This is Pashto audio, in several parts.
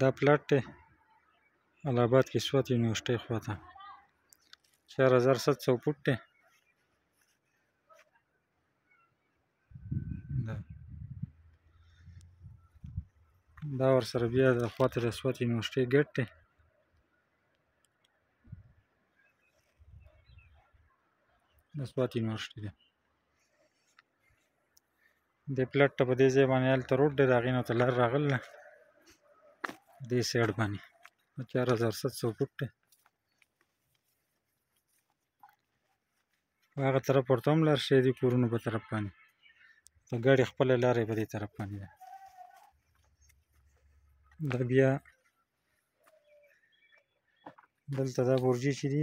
دا پلاټ دی اله آباد کې سوات یونیورسټۍ خواته چار هزار ست سو فوټ دی دا ورسره بیا د خواته د سوات یونیورسټۍ ګټ دی د سوات یونیورسټۍ دی دې پلاټ ته په دې ځای باندې هلته روډ دی د هغې نه ته لار راغله ده دې سایډ باندې چار هزار ست سو فوټ دی په هغه طرف ورته هم لار شی دي کورونو په طرف باندې د ګاډي خپله لار یې په دې طرف باندې ده دا بیا دلته دا برجي چې دي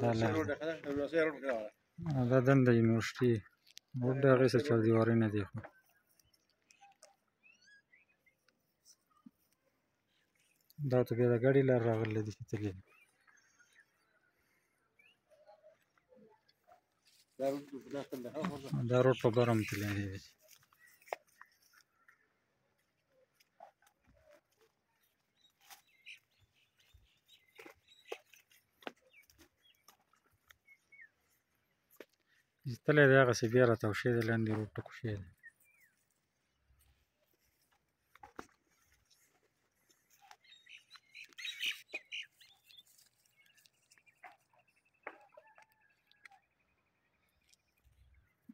دا لا دا دنده یونیورسټي وډ هغې سره چار دیوارۍ نه دی خو دا ته بیا د ګاډي لار راغلی دی چې تللی دا روډ په برم تللی دی ایستلی دی هغسې بیا راتاو شوی دی لاندې روټ ټکو شوی دی